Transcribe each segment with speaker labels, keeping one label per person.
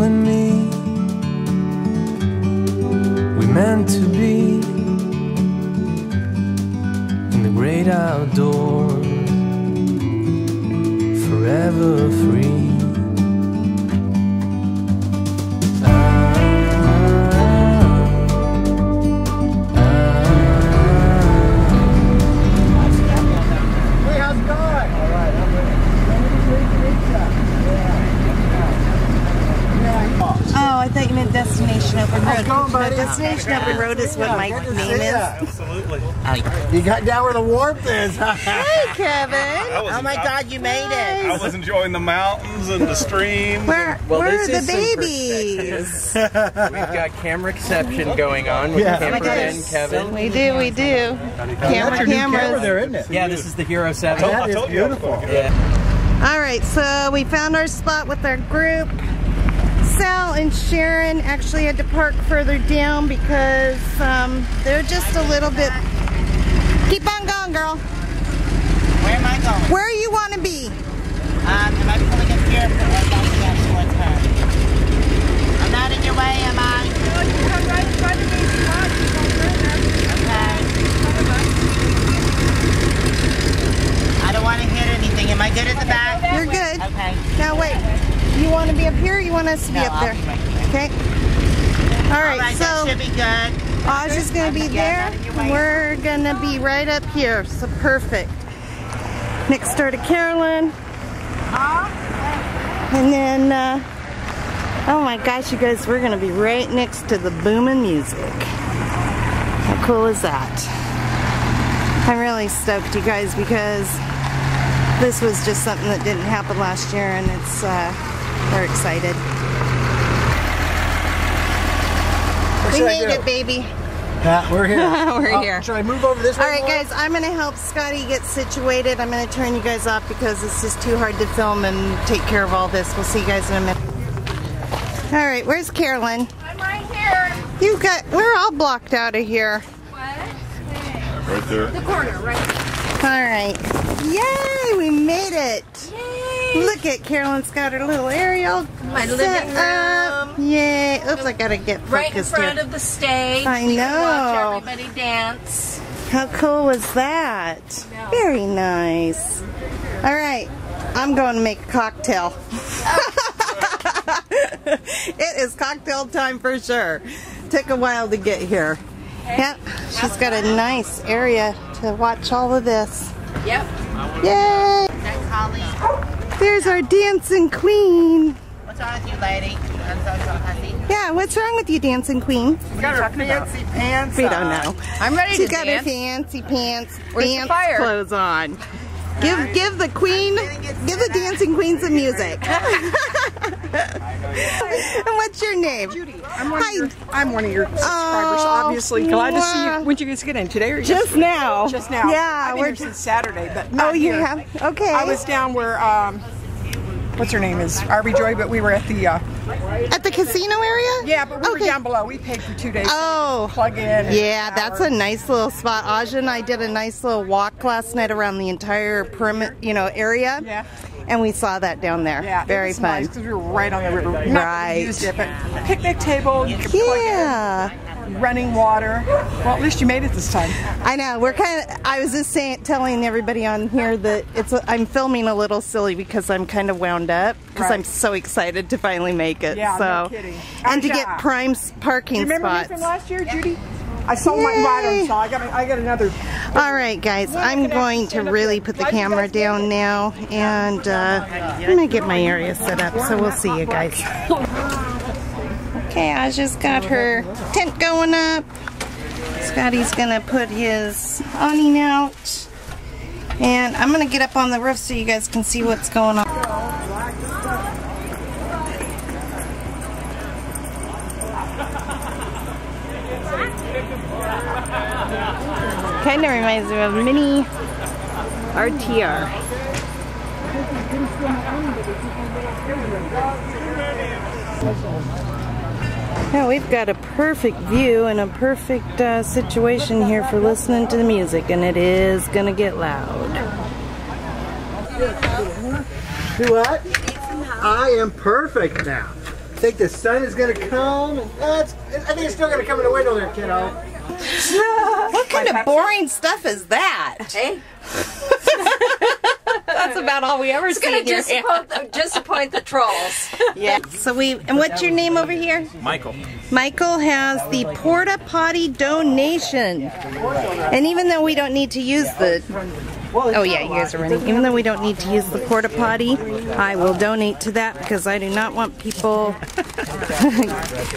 Speaker 1: and me. We meant to
Speaker 2: it going, buddy?
Speaker 3: Destination Road is what my name is.
Speaker 4: Absolutely.
Speaker 2: You got down where the warmth is.
Speaker 3: Hey, Kevin.
Speaker 4: Was,
Speaker 3: Oh my God, you made it.
Speaker 4: I was enjoying the mountains and the streams.
Speaker 3: Where,
Speaker 5: Well,
Speaker 3: where are the
Speaker 5: is
Speaker 3: babies?
Speaker 5: We've got camera exception going on with
Speaker 2: Yeah.
Speaker 5: camper
Speaker 3: Oh
Speaker 5: and. Kevin.
Speaker 3: We do, we do.
Speaker 2: That's
Speaker 3: Camera,
Speaker 2: your new camera there, isn't it?
Speaker 5: Yeah, this is the Hero 7.
Speaker 4: I
Speaker 2: That is
Speaker 4: told you I was
Speaker 2: beautiful.
Speaker 4: gonna get it.
Speaker 5: Yeah.
Speaker 3: All right, so we found our spot with our group. Sal and Sharon actually had to park further down because um, they're just a little bit. Keep on going, girl.
Speaker 6: Where am I going?
Speaker 3: Where you want to be?
Speaker 6: Um, am I pulling up here or bouncing out towards her? I'm not in your way, am I? No, you come right in front of me if you want. Okay. I don't want to hit anything. Am I good at the back?
Speaker 3: You're good.
Speaker 6: Okay.
Speaker 3: Now wait. You want to be up here? Or you want us to be
Speaker 6: No,
Speaker 3: up there?
Speaker 6: right.
Speaker 3: Okay. All right.
Speaker 6: All right,
Speaker 3: so
Speaker 6: should be good.
Speaker 3: Oz is going to be there.
Speaker 6: not in your way.
Speaker 3: We're going to be right up here. So perfect. Next door to Carolyn. And then, uh, oh my gosh, you guys, we're going to be right next to the booming music. How cool is that? I'm really stoked, you guys, because this was just something that didn't happen last year, and it's, uh, we're excited.
Speaker 2: What
Speaker 3: We made it, baby.
Speaker 2: Yeah, we're here.
Speaker 3: We're
Speaker 2: Oh,
Speaker 3: here.
Speaker 2: Should I move over this way?
Speaker 3: All right,
Speaker 2: more?
Speaker 3: guys, I'm going to help Scotty get situated. I'm going to turn you guys off because it's just too hard to film and take care of all this. We'll see you guys in a minute. All right, where's Carolyn?
Speaker 7: I'm right here.
Speaker 3: You got, we're all blocked out of here.
Speaker 7: What?
Speaker 4: Right there.
Speaker 7: The corner, right? there.
Speaker 3: All right. Yay, we made it.
Speaker 7: Yay!
Speaker 3: Look at Carolyn's got her little aerial
Speaker 7: My
Speaker 3: set up. Yay. Oops, I got to get
Speaker 7: Right in front
Speaker 3: here.
Speaker 7: of the stage.
Speaker 3: I
Speaker 7: We
Speaker 3: know.
Speaker 7: watch everybody dance.
Speaker 3: How cool was that? Very nice. All right, I'm going to make a cocktail. it is cocktail time for sure. Took a while to get here. Yep, she's got a nice area to watch all of this.
Speaker 7: Yep.
Speaker 3: Yay!
Speaker 6: That's Holly.
Speaker 3: There's our dancing queen.
Speaker 6: What's wrong with you, lady? I'm so, so hussy.
Speaker 3: Yeah, what's wrong with you, dancing queen?
Speaker 2: got her fancy pants
Speaker 3: We don't know.
Speaker 7: I'm ready
Speaker 3: She's
Speaker 7: to
Speaker 3: got her fancy pants,
Speaker 7: Where's the
Speaker 3: dance
Speaker 7: fire?
Speaker 3: clothes on. Give give the queen, give the dancing queen some music. and what's your name?
Speaker 8: Judy, I'm one,
Speaker 3: Hi.
Speaker 8: of your, I'm one of your subscribers,
Speaker 3: Oh,
Speaker 8: obviously. Glad to see you. When did you guys get in? Today or
Speaker 3: Just now.
Speaker 8: Just now.
Speaker 3: Yeah,
Speaker 8: I've been here since Saturday, but
Speaker 3: Oh, you
Speaker 8: here.
Speaker 3: have? Okay.
Speaker 8: I was down where, um, what's her name is Arby Joy, but we were at the, uh,
Speaker 3: at the casino area.
Speaker 8: yeah, but we
Speaker 3: Okay.
Speaker 8: were down below. We paid for two days.
Speaker 3: Oh.
Speaker 8: Plug in. and
Speaker 3: Yeah, that's a nice little spot. Aja and I did a nice little walk last night around the entire perimeter, you know, area.
Speaker 8: Yeah.
Speaker 3: And we saw that down there.
Speaker 8: Yeah,
Speaker 3: Very fun.
Speaker 8: because we were right on the river.
Speaker 3: Right.
Speaker 8: we used it, but picnic table, you could plug
Speaker 3: Yeah.
Speaker 8: In, running water. Well, at least you made it this time.
Speaker 3: I know. We're kind of. I was just saying, telling everybody on here that it's. I'm filming a little silly because I'm kind of wound up because
Speaker 8: Right.
Speaker 3: I'm so excited to finally make it.
Speaker 8: Yeah,
Speaker 3: so,
Speaker 8: no kidding.
Speaker 3: and to
Speaker 8: Aja.
Speaker 3: get prime parking
Speaker 8: Do you remember me from last year, Judy? I saw my
Speaker 3: Yay.
Speaker 8: bottom, so I got, I got another.
Speaker 3: All right, guys. I'm going to really put the camera down now, and uh, I'm gonna get my area set up. So we'll see you guys. Okay, I just got her tent going up. Scotty's gonna put his awning out. And I'm gonna get up on the roof so you guys can see what's going on. Kind of reminds me of mini RTR. Thank you. Yeah, we've got a perfect view and a perfect uh, situation here for listening to the music, and it is gonna get loud.
Speaker 2: Do what? I am perfect now. I think the sun is gonna come, and that's. I think it's still gonna come in the window there, kiddo.
Speaker 3: What kind of boring stuff is that?
Speaker 7: Hey,
Speaker 3: That's about all we ever
Speaker 7: it's
Speaker 3: see
Speaker 7: gonna
Speaker 3: in your
Speaker 7: disappoint, disappoint the trolls.
Speaker 3: Yeah. So we and what's your name over here?
Speaker 4: Michael.
Speaker 3: Michael has the porta potty donation. And even though we don't need to use the Oh yeah, you guys are running. Even though we don't need to use the porta potty, I will donate to that because I do not want people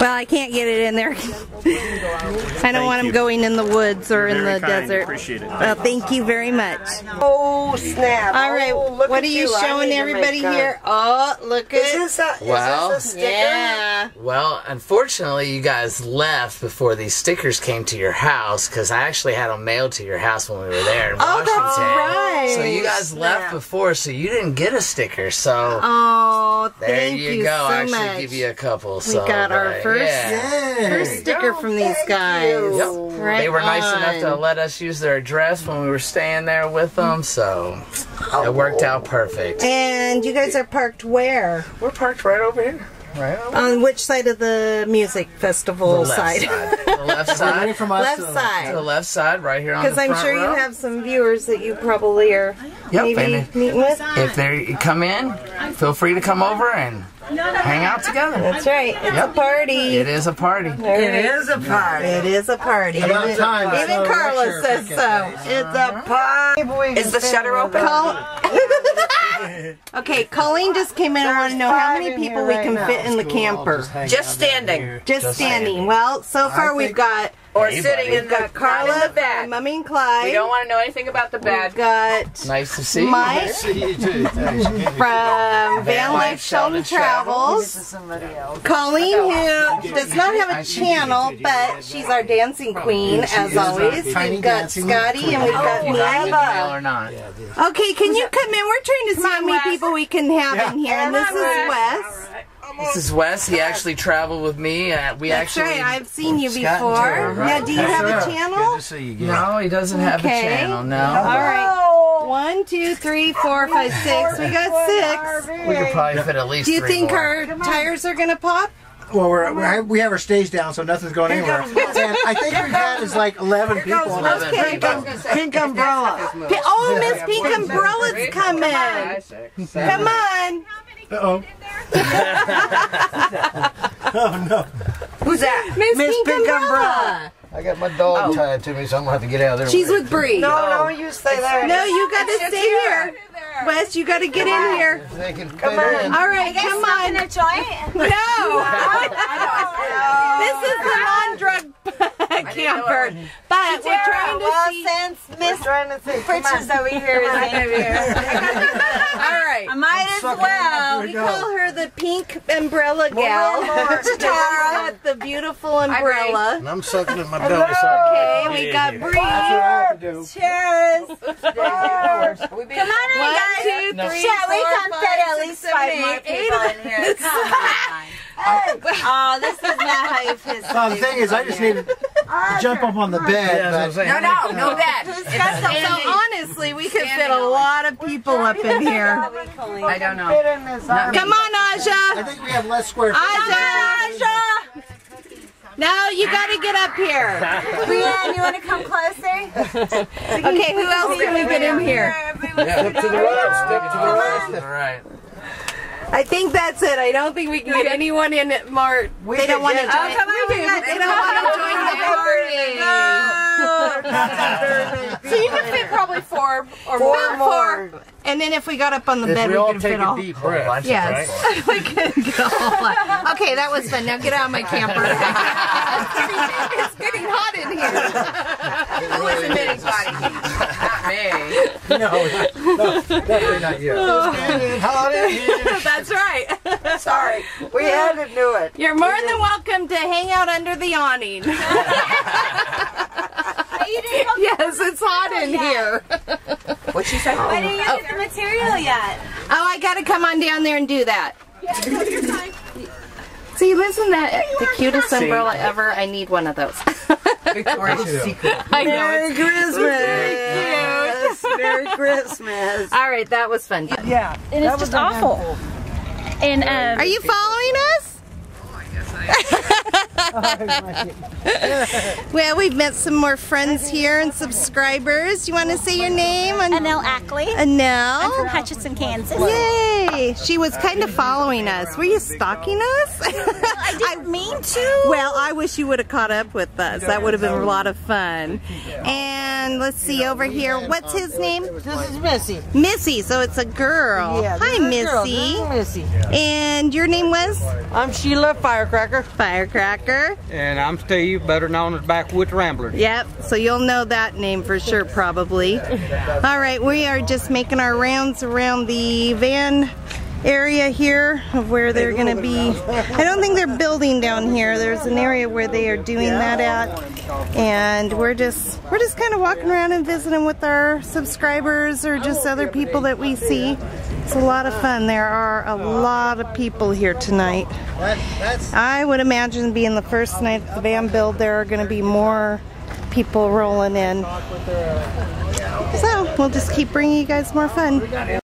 Speaker 3: Well, I can't get it in there. I don't want them going in the woods or in the
Speaker 4: kind.
Speaker 3: desert.
Speaker 4: Appreciate it.
Speaker 3: Well, thank you very much.
Speaker 8: Oh snap!
Speaker 3: All right,
Speaker 8: Oh, look
Speaker 3: what
Speaker 8: at
Speaker 3: are you
Speaker 8: I
Speaker 3: showing everybody here? Oh, look
Speaker 8: Is
Speaker 3: at
Speaker 8: this a, is
Speaker 9: Well,
Speaker 8: this a sticker?
Speaker 3: Yeah.
Speaker 9: Well, unfortunately, you guys left before these stickers came to your house because I actually had them mailed to your house when we were there in
Speaker 3: Oh,
Speaker 9: Washington.
Speaker 3: That's right.
Speaker 9: So you guys left before, so you didn't get a sticker. So
Speaker 3: Oh,
Speaker 9: there
Speaker 3: thank
Speaker 9: you,
Speaker 3: you,
Speaker 9: go.
Speaker 3: so
Speaker 9: I actually
Speaker 3: much.
Speaker 9: give you a couple. So,
Speaker 3: got our
Speaker 9: but,
Speaker 3: first-
Speaker 9: Yeah.
Speaker 3: First sticker from these guys.
Speaker 9: Yep.
Speaker 3: Right
Speaker 9: they were nice enough to let us use their address when we were staying there with them, so it worked out perfect.
Speaker 3: And you guys are parked where?
Speaker 9: We're parked right over here. Right
Speaker 3: On which side of the music festival
Speaker 9: the left
Speaker 3: side?
Speaker 9: side. The left
Speaker 2: Ready
Speaker 9: side.
Speaker 2: from us
Speaker 3: Left
Speaker 2: to the
Speaker 9: To the
Speaker 3: side.
Speaker 9: left side, right here on the
Speaker 3: Because I'm sure
Speaker 9: row.
Speaker 3: you have some viewers that you probably are
Speaker 9: Yep,
Speaker 3: maybe
Speaker 9: and
Speaker 3: meeting with.
Speaker 9: If they come in, feel free to come over and hang out together.
Speaker 3: That's right. It's a party.
Speaker 9: It is a party.
Speaker 8: It is a party.
Speaker 3: It is a party.
Speaker 2: About
Speaker 3: Even-
Speaker 2: time.
Speaker 3: Even
Speaker 2: So
Speaker 3: Carla says
Speaker 2: picket
Speaker 3: so.
Speaker 2: days.
Speaker 3: It's a party.
Speaker 8: Is the shutter open?
Speaker 3: Col- okay, Colleen just came in and wanted to know how many people we can fit in the camper.
Speaker 8: Just standing
Speaker 3: Just standing. Well, so far we've got
Speaker 8: or
Speaker 9: Hey,
Speaker 8: sitting
Speaker 9: buddy.
Speaker 8: in the
Speaker 3: Carla
Speaker 8: not in the bed.
Speaker 3: Mummy and Clyde.
Speaker 8: We don't want to know anything about the bed.
Speaker 3: We've got
Speaker 9: Nice to see you.
Speaker 3: Mike
Speaker 2: See you too.
Speaker 3: from Van Life Sheldon Travels. Colleen, who does not have a channel, but she's our dancing queen, as always. We've got
Speaker 2: dancing
Speaker 3: Scotty and we've got
Speaker 9: Email
Speaker 3: me. Okay, can you come in? We're trying to see how many people we can have in here. And this is Wes.
Speaker 9: This is Wes. He actually traveled with me. Uh, we
Speaker 3: That's
Speaker 9: actually.
Speaker 3: right. I've seen you
Speaker 9: Scott
Speaker 3: before.
Speaker 9: Tara, right?
Speaker 3: Now, do you have a channel?
Speaker 1: see you again.
Speaker 9: No, he doesn't have
Speaker 3: Okay.
Speaker 9: a channel. No.
Speaker 3: All right. One, two, three, four, five, six. We got six.
Speaker 9: We could probably fit at least.
Speaker 3: Do you
Speaker 9: three
Speaker 3: think
Speaker 9: more.
Speaker 3: our tires are gonna pop?
Speaker 2: Well, we're, we're, we have our stage down, so nothing's going anywhere. And I think we've had is like 11 people. on it.
Speaker 3: Okay.
Speaker 8: Pink umbrella.
Speaker 3: Oh, Miss Pink Umbrella's coming. Come on.
Speaker 2: Uh-oh. oh, no.
Speaker 8: Who's that?
Speaker 3: Miss
Speaker 8: Miss
Speaker 3: Pink,
Speaker 8: Pink
Speaker 3: Umbrella.
Speaker 1: I got my dog oh. tied to me, so I'm gonna have to get out of there.
Speaker 3: She's with Bree.
Speaker 8: No, no, you stay there.
Speaker 3: No, you gotta stay here. Wes, you gotta get in here.
Speaker 1: They can come in.
Speaker 3: All right, come on.
Speaker 7: a joint?
Speaker 3: No. This is the non-drug camper. But we're trying to see.
Speaker 7: since Miss
Speaker 8: trying to see.
Speaker 7: Fritz is over here, is
Speaker 3: All right.
Speaker 7: I might as well.
Speaker 3: We call her the pink umbrella gal. She's got the beautiful umbrella.
Speaker 1: And I'm sucking at my belly. So
Speaker 3: Okay, we got Bree.
Speaker 2: I do.
Speaker 7: Cheers. Come on in,
Speaker 3: One,
Speaker 7: guys.
Speaker 3: two, three,
Speaker 7: Shall we
Speaker 3: four,
Speaker 7: can
Speaker 3: five,
Speaker 7: fit at least five more people in here? Come on. Oh, this is not how you fit.
Speaker 2: Well, the thing is, I just need to jump up on the bed. but-
Speaker 8: No, no, no bed.
Speaker 3: So honestly, we could fit a lot of people up in here.
Speaker 8: I don't know.
Speaker 3: Come on,
Speaker 2: I
Speaker 3: Aja.
Speaker 2: think we have less square feet.
Speaker 3: Aja. Now you gotta get up here.
Speaker 7: Brianne, you want to come closer?
Speaker 3: Okay, who else can we get in here?
Speaker 1: step to the right, step to the right.
Speaker 9: All right.
Speaker 3: I think that's it. I don't think we can get anyone in Mart. more. Oh, they don't want to join.
Speaker 7: Oh, come on, we got
Speaker 3: They don't want to join the party. No.
Speaker 8: So you can fit probably four or
Speaker 3: Four more. And then if we got up on the
Speaker 1: If
Speaker 3: bed,
Speaker 1: we
Speaker 3: we
Speaker 1: all
Speaker 3: could
Speaker 1: take
Speaker 3: fit
Speaker 1: a
Speaker 3: all.
Speaker 1: deep breath.
Speaker 3: Yes,
Speaker 9: right?
Speaker 3: we could get a whole lot. Okay, that was fun. Now get out of my camper. it's getting hot in here.
Speaker 8: Who is admitting body heat? Not me.
Speaker 2: No, no, definitely not you.
Speaker 1: Hot in here.
Speaker 3: That's right.
Speaker 8: Sorry. We had to do it.
Speaker 3: You're more than welcome to hang out under the awning.
Speaker 7: How you you didn't go
Speaker 3: Yes, it's hot oh, in here.
Speaker 5: What'd she say?
Speaker 7: Why didn't you get the material yet?
Speaker 3: Oh, I gotta come on down there and do that. See, isn't that the cutest umbrella ever? I need one of those.
Speaker 5: Victoria's Secret.
Speaker 3: I know.
Speaker 10: Merry
Speaker 3: it's
Speaker 10: Christmas. Merry Christmas.
Speaker 3: All right, that was fun.
Speaker 10: Yeah.
Speaker 11: And it's just awful. And um,
Speaker 3: Are you following us? well, we've met some more friends here and subscribers. You want to say your name?
Speaker 11: Anel Ackley.
Speaker 3: Anel.
Speaker 11: I'm from Hutchinson, Kansas.
Speaker 3: Yay! She was kind of following us. Were you stalking us?
Speaker 11: I didn't mean to.
Speaker 3: Well, I wish you would have caught up with us. That would have been a lot of fun. And let's see over here. What's his name?
Speaker 10: This is Missy.
Speaker 3: Missy. So it's a girl.
Speaker 10: Yeah,
Speaker 3: Hi,
Speaker 10: this is a girl. This
Speaker 3: Missy.
Speaker 10: is Missy.
Speaker 3: And your name was?
Speaker 10: I'm Sheila Firecracker.
Speaker 3: Firecracker.
Speaker 12: And I'm Steve, better known as Backwoods Rambler.
Speaker 3: Yep, so you'll know that name for sure, probably. All right, we are just making our rounds around the van area here of where they're going to be. I don't think they're building down here. There's an area where they are doing that at. And we're just we're just kind of walking around and visiting with our subscribers or just other people that we see. It's a lot of fun. There are a lot of people here tonight. I would imagine being the first night of the van build, there are going to be more people rolling in. So we'll just keep bringing you guys more fun.